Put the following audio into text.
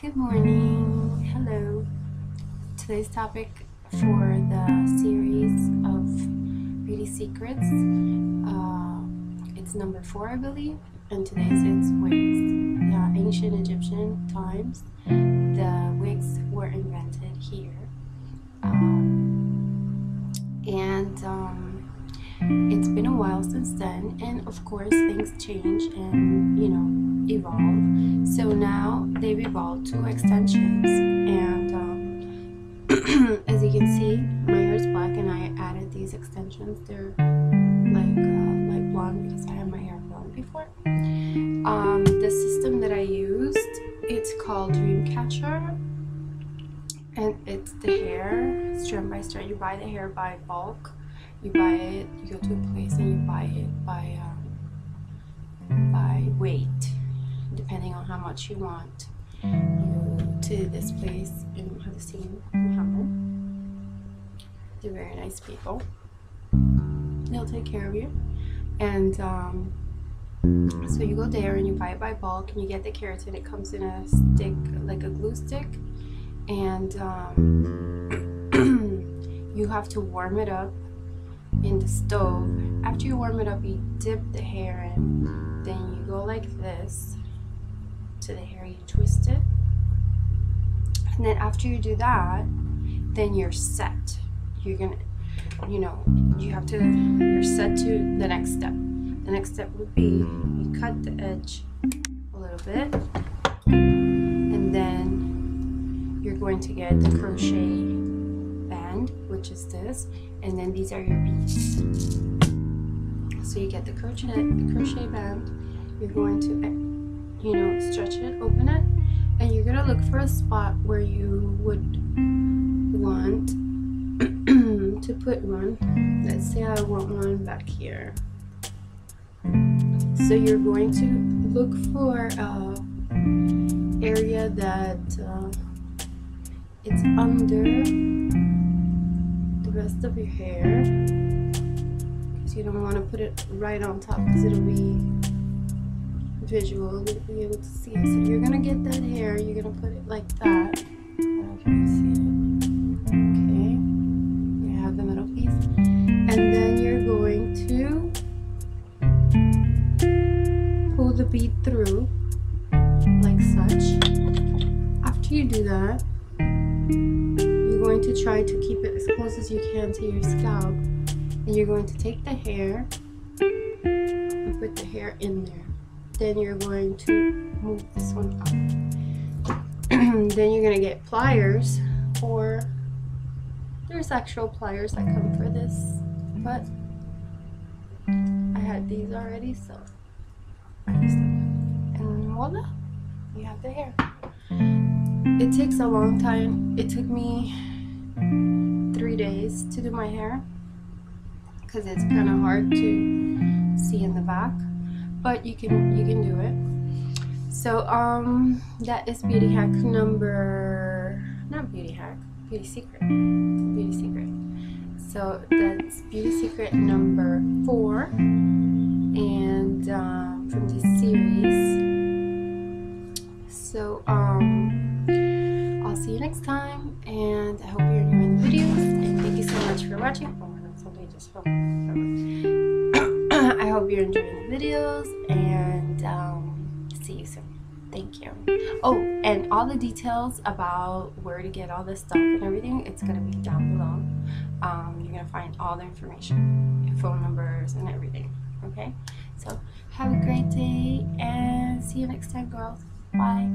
Good morning. Hello. Today's topic for the series of beauty secrets. Uh, it's number four, I believe, and today's it's wigs. The ancient Egyptian times, the wigs were invented here, um, and um, it's been a while since then. And of course, things change and you know evolve. So now they've evolved to extensions, and um, as you can see, my hair is black, and I added these extensions. They're like uh, light blonde because I had my hair blonde before. Um, the system that I used, it's called Dreamcatcher, and it's the hair strand by strand. You buy the hair by bulk. You buy it. You go to a place and you buy it by um, by weight how much you want you to this place in Mohadessen, Mohamed. They're very nice people. They'll take care of you. And um, so you go there and you buy it by bulk and you get the keratin. It comes in a stick, like a glue stick. And um, you have to warm it up in the stove. After you warm it up, you dip the hair in. Then you go like this to the hair, you twist it. And then after you do that, then you're set. You're gonna, you know, you have to, you're set to the next step. The next step would be you cut the edge a little bit, and then you're going to get the crochet band, which is this, and then these are your beads. So you get the crochet, the crochet band. You're going to you know, stretch it, open it, and you're gonna look for a spot where you would want to put one. Let's say I want one back here. So you're going to look for a area that uh, it's under the rest of your hair because you don't want to put it right on top because it'll be visual, you'll be able to see it. So you're gonna get that hair, you're gonna put it like that. Okay. You have the middle piece. And then you're going to pull the bead through like such. After you do that, you're going to try to keep it as close as you can to your scalp. And you're going to take the hair and put the hair in there then you're going to move this one up. Then you're going to get pliers or there's actual pliers that come for this but I had these already so I used them. And voila you have the hair. It takes a long time. It took me three days to do my hair because it's kind of hard to see in the back but you can you can do it. So um that is beauty hack number not beauty hack beauty secret. Beauty secret. So that's beauty secret number four. And um, from this series. So um i'll see you next time. And i hope you're enjoying the videos. And thank you so much for watching. Oh somebody just I hope you're enjoying the videos and um, see you soon. Thank you. Oh, and all the details about where to get all this stuff and everything, it's going to be down below. Um, you're going to find all the information, phone numbers and everything. Okay? So, have a great day and see you next time, girls. Bye.